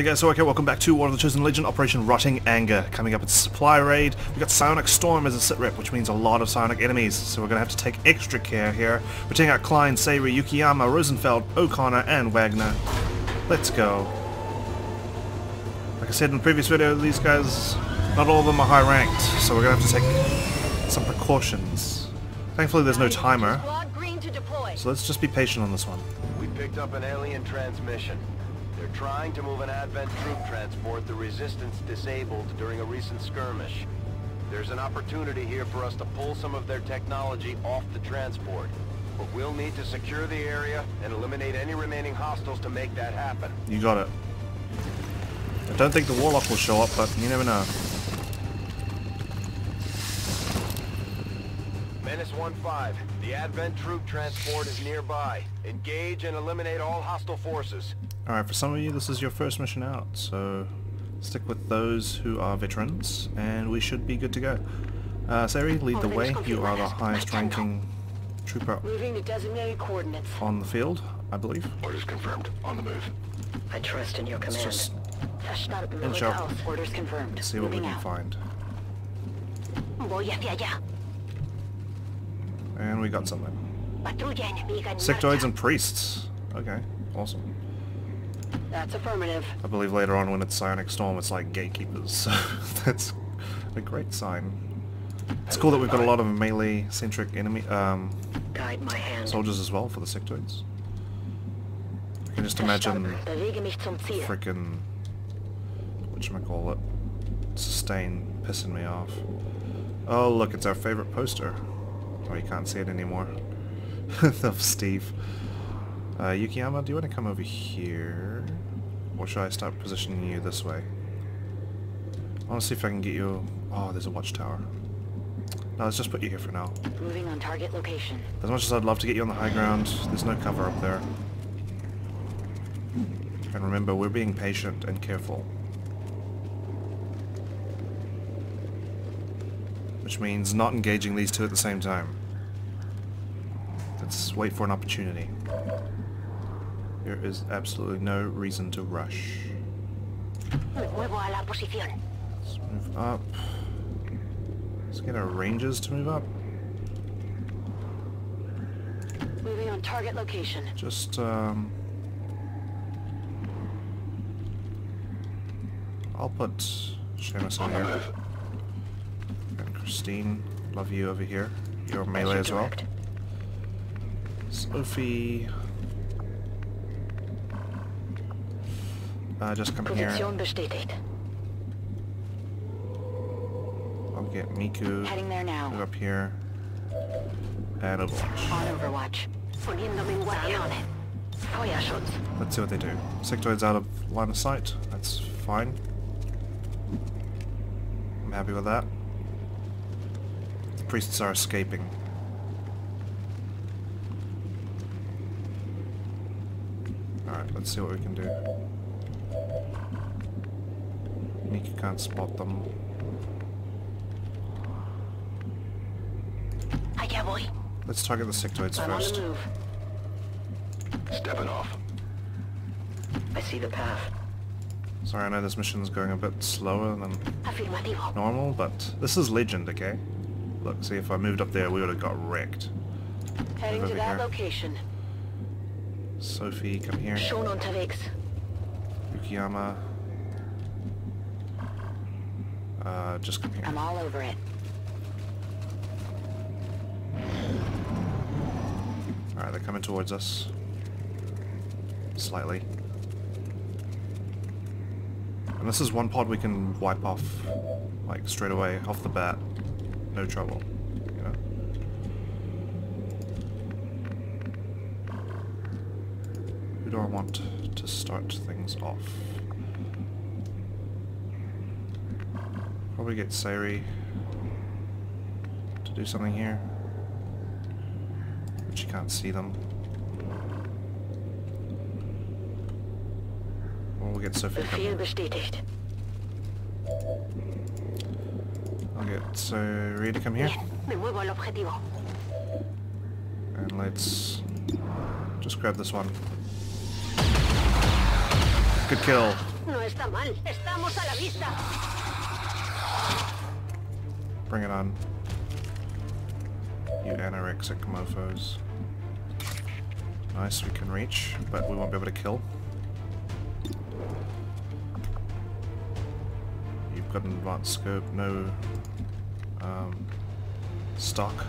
Hey guys, so okay, welcome back to War of the Chosen Legend, Operation Rotting Anger. Coming up, it's a supply raid. We've got Psionic Storm as a sit rep, which means a lot of psionic enemies, so we're going to have to take extra care here. We're taking out Klein, Sayri, Yukiyama, Rosenfeld, O'Connor, and Wagner. Let's go. Like I said in the previous video, these guys, not all of them are high ranked, so we're going to have to take some precautions. Thankfully there's no timer, Squad green to deploy. so let's just be patient on this one. We picked up an alien transmission. They're trying to move an Advent troop transport the Resistance disabled during a recent skirmish. There's an opportunity here for us to pull some of their technology off the transport. But we'll need to secure the area and eliminate any remaining hostiles to make that happen. You got it. I don't think the Warlock will show up, but you never know. Menace 1-5, the Advent troop transport is nearby. Engage and eliminate all hostile forces. Alright, for some of you this is your first mission out, so stick with those who are veterans, and we should be good to go. Uh, Sari, lead the way. You are the highest ranking trooper Moving to designated coordinates. on the field, I believe. Orders confirmed. On the move. I trust in your command. Let's just Verstanden. Inshal. House. Orders confirmed. see what we can out. find. Voy hacia allá. And we got something. Patrulla enemiga en Sectoids and priests. Okay, awesome. That's affirmative. I believe later on when it's Psionic Storm it's like gatekeepers, so that's a great sign. It's cool that we've got a lot of melee-centric enemy um, Guide my hand. soldiers as well for the sectoids. I can just imagine Verstanden. Bewege mich zum Ziel. frickin' whatchamacallit, sustain pissing me off. Oh look, it's our favorite poster. Oh, you can't see it anymore. of Steve. Uh, Yukiyama, do you want to come over here? Or should I start positioning you this way? I want to see if I can get you... Oh, there's a watchtower. No, let's just put you here for now. Moving on target location. As much as I'd love to get you on the high ground, there's no cover up there. And remember, we're being patient and careful. Which means not engaging these two at the same time. Let's wait for an opportunity. There is absolutely no reason to rush. Me muevo a la posición. Let's move up. Let's get our rangers to move up. Moving on target location. Just, um... I'll put Seamus in here. And Christine, love you over here. You're melee as well. Sophie... Uh, just come here. Bestätigt. I'll get Miku. Heading there Move now. up here. And Overwatch. On Overwatch. Poniéndome en guardia. Feuerschutz. Let's see what they do. Sectoid's out of line of sight. That's fine. I'm happy with that. The priests are escaping. Alright, let's see what we can do. Mika can't spot them. Allá voy. Let's target the sectoids I'm on first. the move. Stepping off. I see the path. Sorry, I know this mission's going a bit slower than normal, but this is legend, okay? Look, see if I moved up there, we would have got wrecked. Heading over to that here. location. Sophie, come here. Schon unterwegs. Yukiyama. Uh, just come here. I'm all over it. Alright, they're coming towards us. Slightly. And this is one pod we can wipe off, like, straight away, off the bat. No trouble, you know? Who do I want to start things off? Probably get Sari to do something here. But you can't see them. Or we'll get Sophie to come Befehl bestätigt. I'll get Sari to come here. Bien, me muevo al objetivo. And let's just grab this one. Good kill. No está mal. Estamos a la vista. Bring it on. You anorexic mofos. Nice, we can reach, but we won't be able to kill. You've got an advanced scope, no um, stock.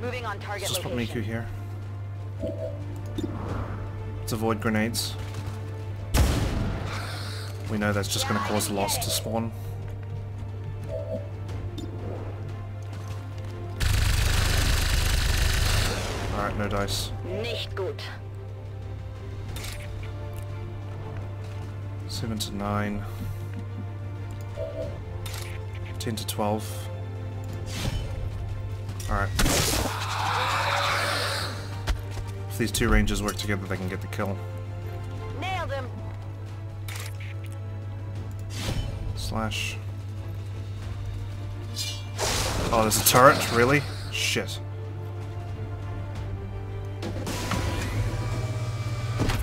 Moving on target Just put. Miku here. Let's avoid grenades. We know that's just going to cause Lost to spawn. No dice. Nicht gut. 7 to 9. 10 to 12. Alright. If these two rangers work together, they can get the kill. Nailed him. Slash. Oh, there's a turret? Really? Shit.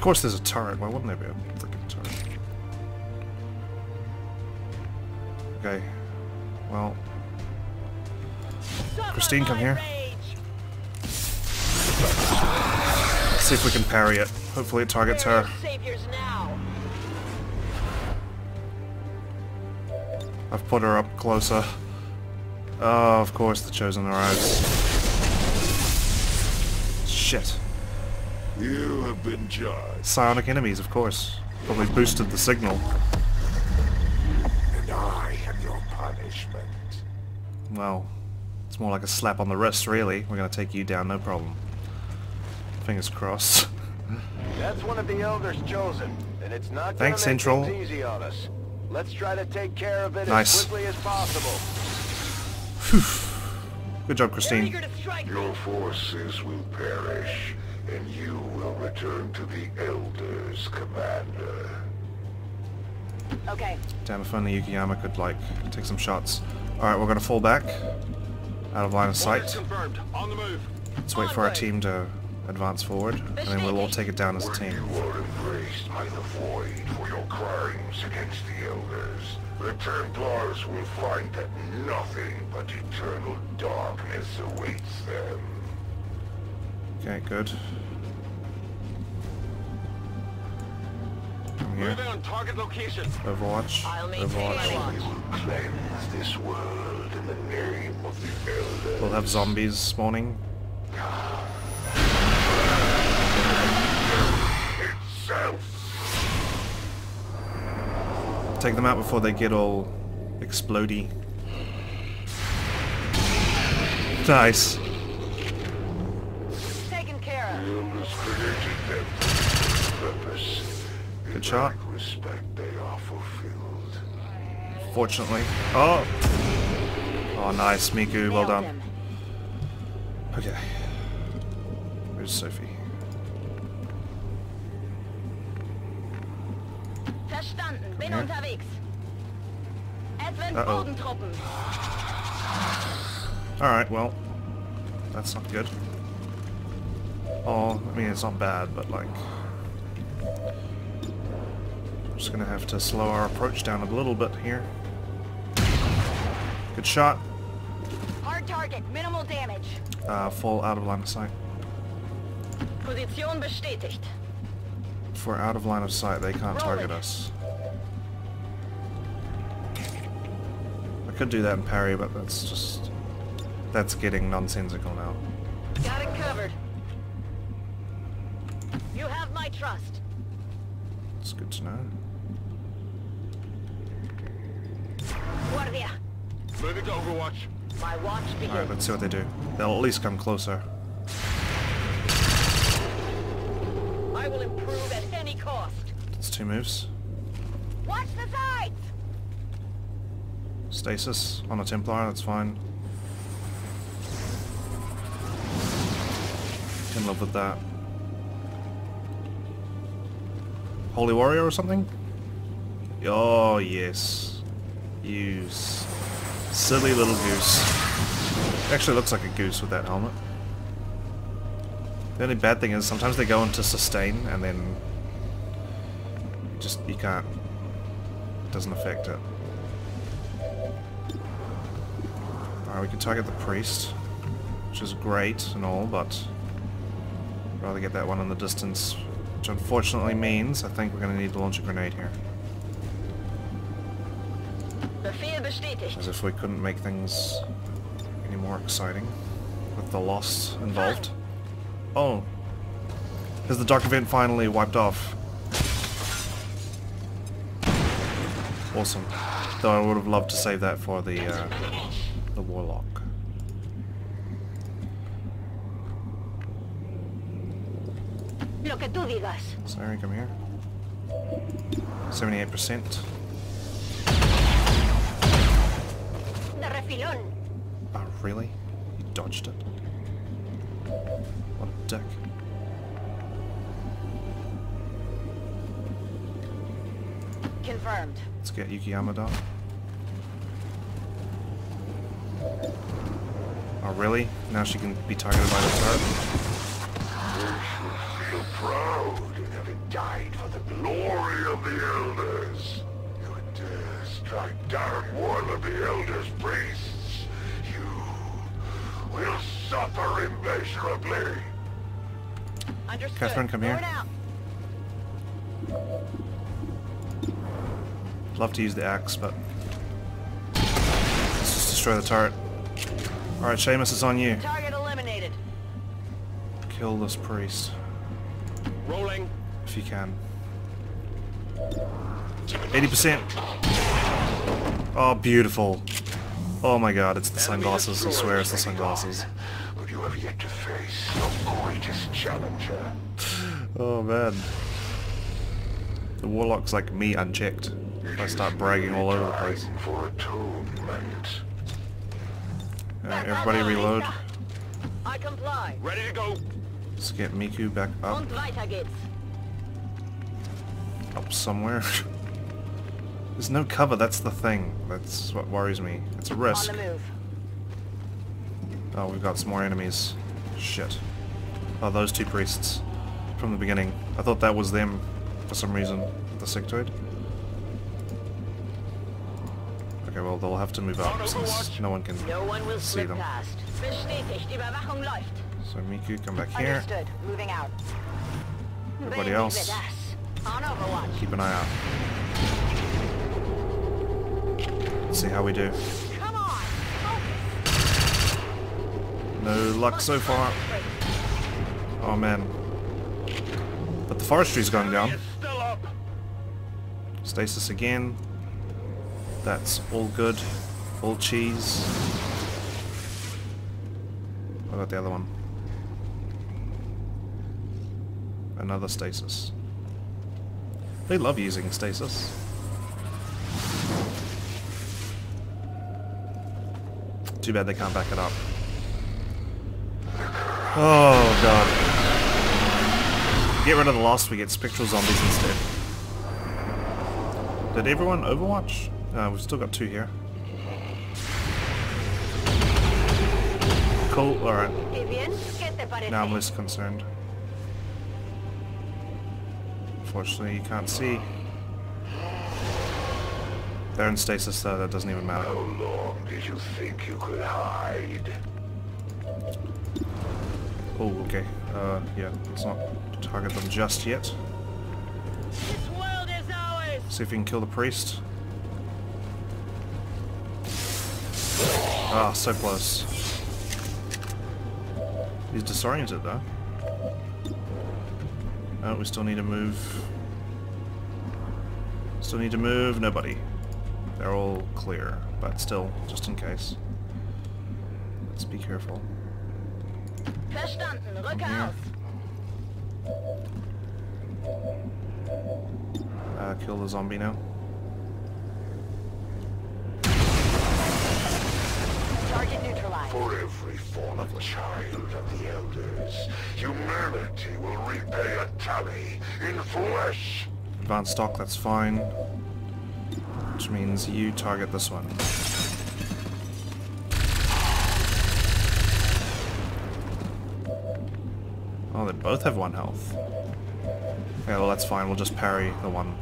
Course there's a turret. Why wouldn't there be a freaking turret? Okay. Well. Christine, come here. Let's see if we can parry it. Hopefully it targets her. I've put her up closer. Oh, of course the Chosen arrives. Shit. You have been judged, Psionic enemies, of course. Probably boosted the signal. and I am your punishment. Well, it's more like a slap on the wrist, really. We're gonna take you down, no problem. Fingers crossed. That's one of the Elders chosen, and it's not gonna Thanks, make Central. easy on us. Let's try to take care of it Nice. as quickly as possible. Good job, Christine. eager to strike me. Your forces will perish, and you will return to the Elders, Commander. Okay. Damn, if only Yukiyama could, like, take some shots. Alright, we're gonna fall back. Out of line of sight. confirmed. On the move. Let's wait for our team to advance forward, and then we'll all take it down as a When team. you are embraced by the Void for your crimes against the Elders, the Templars will find that nothing but eternal darkness awaits them. Okay, good. Come here. Moving on target location. Overwatch. I'll Overwatch. We'll cleanse this world in the name of the Elders. We'll have zombies spawning. itself. Take them out before they get all explodey. Nice. Purpose. Good shot. respect they are fulfilled. Fortunately. Oh! Oh, nice, Miku. Well done. Okay. Where's Sophie? Verstanden. Bin unterwegs. Advent Uh-oh. Bodentruppen. Alright, well. That's not good. Oh, I mean, it's not bad, but like... Just gonna have to slow our approach down a little bit here. Good shot. Hard target. Minimal damage. Uh, fall out of line of sight. Position bestätigt. If we're out of line of sight, they can't target us. I could do that in parry, but that's just... That's getting nonsensical now. Trust. It's good to know. Guardia. Moving to Overwatch. My watch begins. Alright, let's see what they do. They'll at least come closer. I will improve at any cost. It's two moves. Watch the sides! Stasis on a Templar, that's fine. In love with that. Holy Warrior or something? Oh, yes. You silly little goose. Actually looks like a goose with that helmet. The only bad thing is sometimes they go into sustain and then just, you can't. It doesn't affect it. Alright, we can target the priest, which is great and all, but rather get that one in the distance, which unfortunately means I think we're going to need to launch a grenade here. As if we couldn't make things any more exciting with the Lost involved. Oh. Is the dark event finally wiped off? Awesome. Though I would have loved to save that for the uh, the warlock. Lo que tú digas. Sorry, come here. 78%. De refilón. Oh, really? You dodged it? What a dick. Confirmed. Let's get Yukiyama down. Oh, really? Now she can be targeted by the turret? Feel proud in having died for the glory of the Elders. You would dare strike down one of the Elders' priests. You will suffer immeasurably. Understood. Catherine, come here. Love to use the axe, but... Let's just destroy the turret. Alright, Seamus, it's on you. Target eliminated. Kill this priest, Rolling. if you can. 80%! Oh, beautiful. Oh my god, it's the sunglasses. I swear it's the sunglasses. But you have yet to face your greatest challenger. Oh man. The warlock's like me unchecked. If I start bragging all over the place. Time for atonement. Alright, everybody reload. I comply. Ready to go. Let's get Miku back up, Und weiter geht's. up somewhere. There's no cover, that's the thing. That's what worries me. It's a risk. Oh, we've got some more enemies. Shit. Oh, those two priests from the beginning. I thought that was them for some reason, the sectoid. Okay, well, they'll have to move up since no one can No one will see them. Past. Bestätigt. Überwachung läuft. So Miku, come back here. Understood. Moving out. Everybody Ven else. On Overwatch. keep an eye out. Let's see how we do. Come on. No luck so far. Oh man. But the forestry's going down. Still up. Stasis again. That's all good. All cheese. What about the other one? Another stasis. They love using stasis. Too bad they can't back it up. Oh god. Get rid of the lost, we get spectral zombies instead. Did everyone overwatch? Uh, we've still got two here. Cool, alright. ¿Y bien? ¿Qué te parece? Now I'm less concerned. Unfortunately, you can't see. They're in stasis though, that doesn't even matter. How long did you think you could hide? Oh, okay. Uh, yeah, let's not target them just yet. This world is ours. See if we can kill the priest. Ah, so close. He's disoriented though. Oh, we still need to move. Still need to move. Nobody. They're all clear, but still, just in case. Let's be careful. Verstanden. Rücke aus. Uh, kill the zombie now. For every fallen child of the Elders, humanity will repay a tally in flesh. Advanced stock, that's fine. Which means you target this one. Oh, they both have one health. Yeah, well that's fine, we'll just parry the one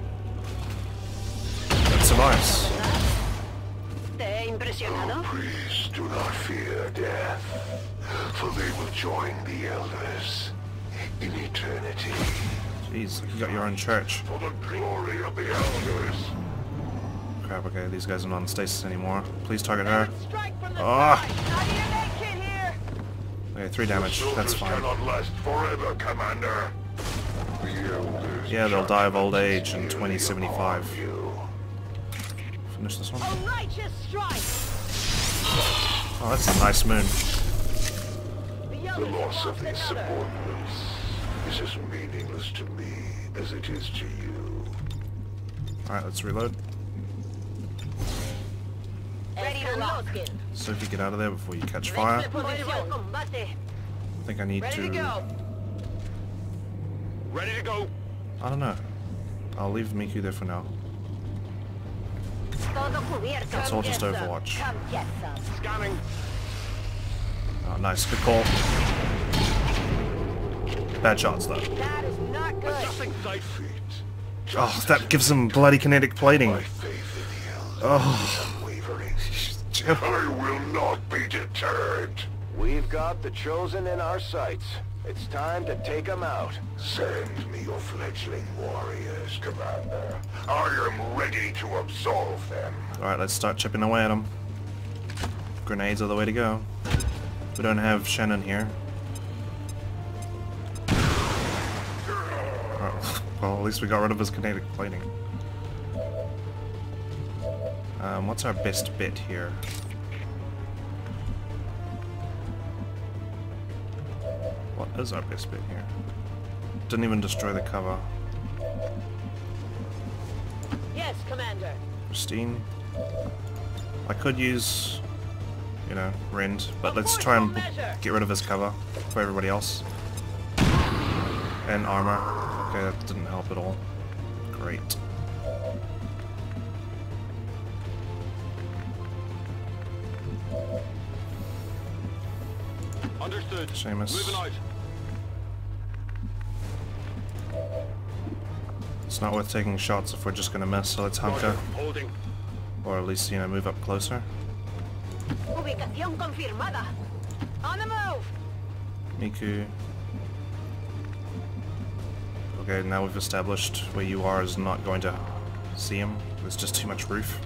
that survives. ¿Te he impresionado? Priests do not fear death, for they will join the Elders in eternity. Jeez, you got your own church. For the glory of the Elders. Crap, okay, these guys are not in stasis anymore. Please target her. Strike Ah. side. Out of your neck, kid here. Okay, three damage. That's fine. cannot last forever, Commander. The Yeah, they'll die of old age in 2075. Upon you. Finish this one. A righteous strike. Oh, that's a nice moon. The The loss of these subordinates is as meaningless to me as it is to you. Alright, let's reload. Ready to rock. Sophie, get out of there before you catch fire. Vuelvo al combate. I think I need Ready to go. Ready to go. I don't know. I'll leave Miku there for now. Todo all just Overwatch. Come get some. Scanning. Oh, nice. Good call. Bad shots, though. That is not good. Adjusting sight. Feet. Oh, that gives him bloody kinetic plating. My faith in the Elders Oh. is unwavering. I will not be deterred. We've got the Chosen in our sights. It's time to take them out. Send me your fledgling warriors, Commander. I am ready to absolve them. Alright, let's start chipping away at them. Grenades are the way to go. We don't have Shannon here. Oh, well, at least we got rid of his kinetic plating. Um, what's our best bet here? Is our best bet here? Didn't even destroy the cover. Yes, Commander. Pristine. I could use, you know, Rend, but let's try and get rid of his cover for everybody else. And armor. Okay, that didn't help at all. Great. Understood. Seamus. Moving out. It's not worth taking shots if we're just gonna miss, so let's hunker. Or at least, you know, move up closer. Ubicación confirmada. On the move. Miku. Okay, now we've established where you are is not going to see him. There's just too much roof.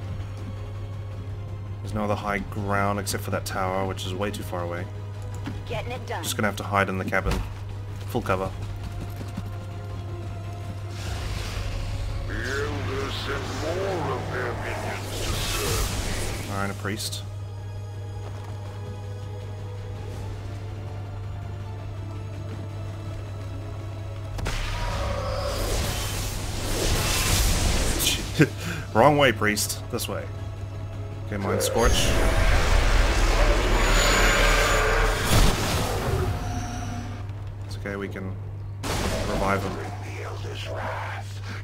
There's no other high ground except for that tower, which is way too far away. Getting it done. Just gonna have to hide in the cabin. Full cover. Priest. Wrong way, priest. This way. Okay, mine scorch. It's okay, we can revive him.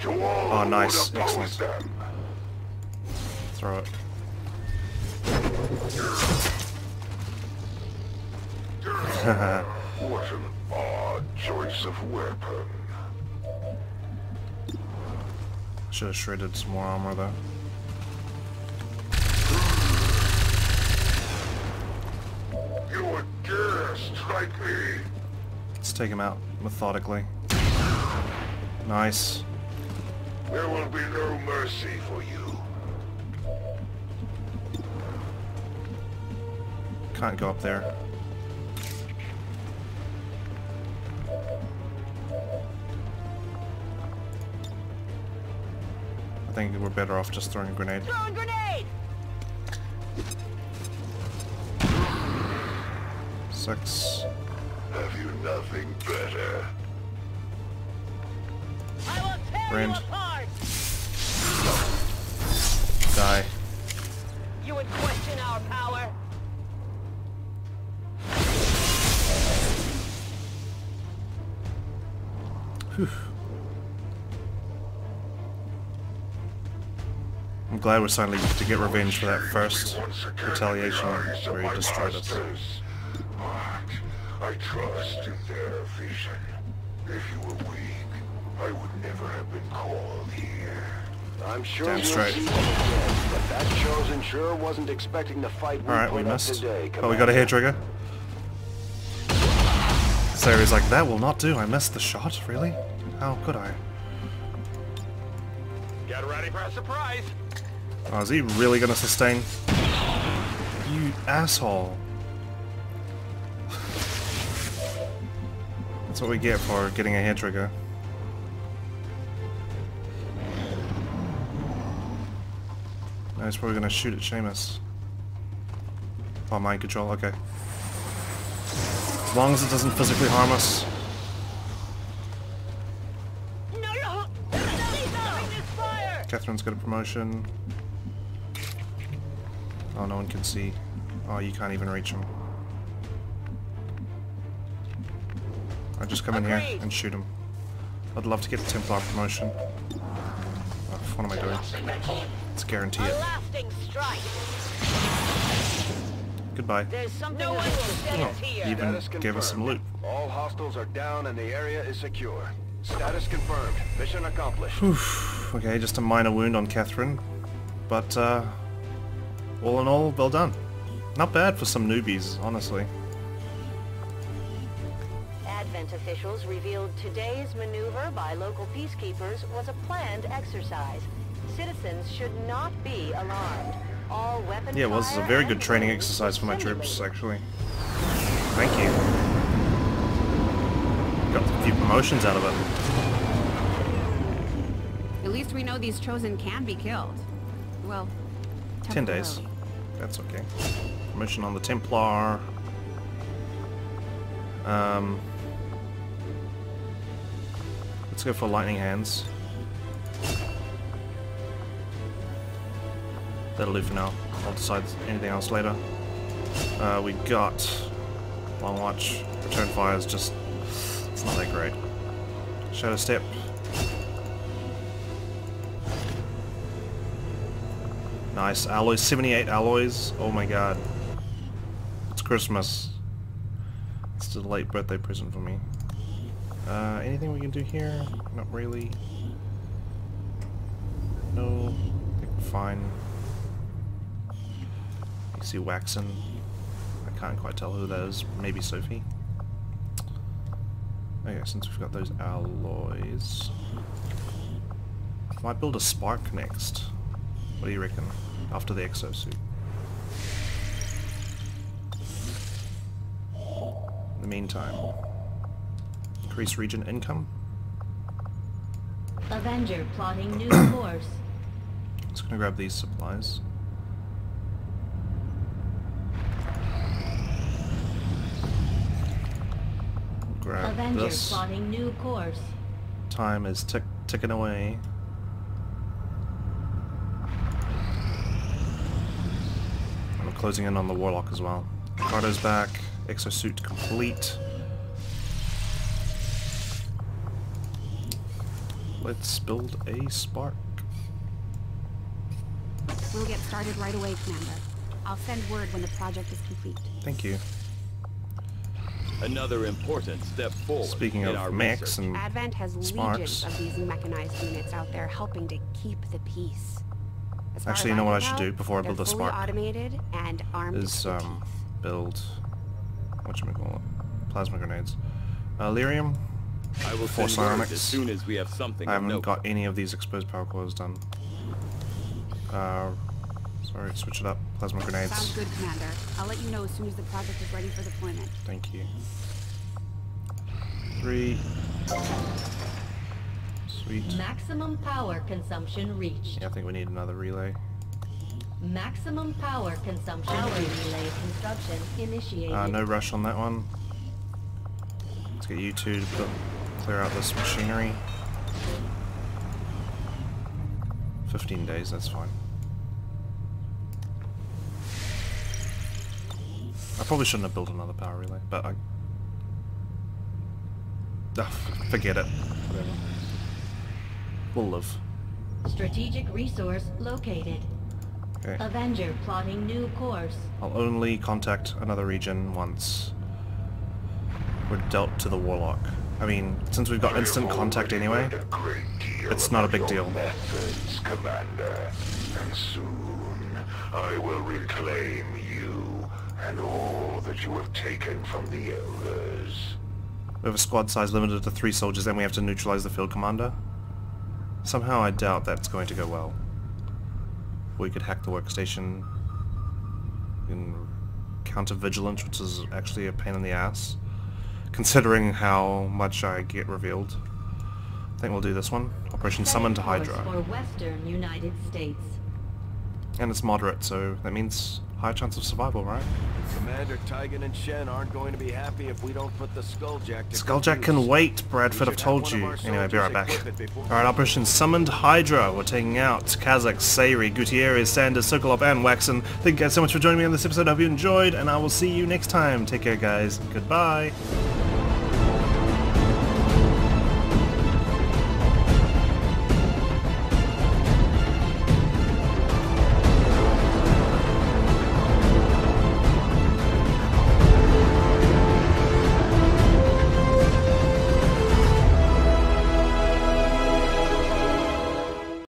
Oh, nice. Excellent. Throw it. What an odd choice of weapon. Should have shredded some more armor though. You would dare strike me? Let's take him out methodically. Nice. There will be no mercy for you. Can't go up there. I think we're better off just throwing a grenade. Throwing grenade. Six. Have you nothing better? I will tear Rand. you apart. Die. I'm glad we're finally to get revenge for that first retaliation in the where he destroyed us. masters. But I trust in their vision. If you were weak, I would never have been called here. I'm sure Damn you'll straight. see what it is, but that chosen sure wasn't expecting the fight we Alright, put we up missed. today, But we got a hair trigger. Sarah's like, that will not do. I missed the shot. Really? How could I? Get ready for a surprise. Oh, is he really gonna sustain? You asshole. That's what we get for getting a hair trigger. Now he's probably gonna shoot at Seamus. Oh, mind control, okay. As long as it doesn't physically harm us. No, no! Stop this fire! Catherine's got a promotion. Oh, no one can see. Oh, you can't even reach him. I just come in here and shoot him. I'd love to get the Templar promotion. Oh, what am I doing? Let's guarantee it. Lasting strike. Goodbye. There's something no one will stand Oh, here. even Status gave us some loot. All hostiles are down and the area is secure. Status confirmed. Mission accomplished. Okay, just a minor wound on Catherine. But, uh, all in all, well done. Not bad for some newbies, honestly. Advent officials revealed today's maneuver by local peacekeepers was a planned exercise. Citizens should not be alarmed. Yeah, it was a very good training exercise for my troops, actually. Thank you. Got a few promotions out of it. At least we know these chosen can be killed. Well, Ten days. That's okay. Promotion on the Templar. Um, let's go for Lightning Hands. That'll do for now. I'll decide anything else later. Uh, we got Long Watch. Return Fire is just... It's not that great. Shadow Step. Nice. Alloys. 78 alloys. Oh my god. It's Christmas. It's a late birthday present for me. Uh, anything we can do here? Not really. No. Fine. See Waxen. I can't quite tell who that is. Maybe Sophie. Okay, since we've got those alloys... Might build a spark next. What do you reckon? After the exosuit. In the meantime, increase region income. Avenger plotting new course. Just gonna grab these supplies. Grab Avenger this. plotting new course. Time is tick ticking away. I'm closing in on the Warlock as well. Cardo's back. Exosuit complete. Let's build a spark. We'll get started right away, Commander. I'll send word when the project is complete. Thank you. Another important step forward Speaking in our of mechs research. and Advent has Sparks. legions of these mechanized units out there helping to keep the peace. As Actually, you know what I should do before I build a fully spark? automated and armed is to the um, teeth. build whatchamacallit, plasma grenades. Uh, Elerium, I will Four send word as soon as we have something I haven't got any of these exposed power cores done. Uh, sorry, switch it up. Plasma grenades. Sounds grenades. good, Commander. I'll let you know as soon as the project is ready for deployment. Thank you. Three. Sweet. Maximum power consumption reached. Yeah, I think we need another relay. Maximum power consumption power relay construction initiated. Uh, no rush on that one. Let's get you two to put, clear out this machinery. 15 days, that's fine. I probably shouldn't have built another power relay, but I... Ah, forget it. Whatever. We'll live. Strategic resource located. Okay. Avenger plotting new course. I'll only contact another region once we're dealt to the Warlock. I mean, since we've got instant contact anyway, Learned a great deal it's not a about big deal. Methods, Commander, and soon I will reclaim you and all that you have taken from the Elders. we have a squad size limited to three soldiers and we have to neutralize the field commander. Somehow I doubt that's going to go well. We could hack the workstation in counter-vigilance, which is actually a pain in the ass, considering how much I get revealed. I think we'll do this one. Operation Summon to Course Hydra. For Western United States. And it's moderate, so that means high chance of survival, right? Commander Tygan and Shen aren't going to be happy if we don't put the Skulljack to Skulljack can wait, Bradford, I've told you. Anyway, be right back. equip it before- Alright, Operation Summoned Hydra. We're taking out Kazakh, Sayri, Gutierrez, Sanders, Sokolov, and Waxen. Thank you guys so much for joining me on this episode. I hope you enjoyed, and I will see you next time. Take care, guys. Goodbye.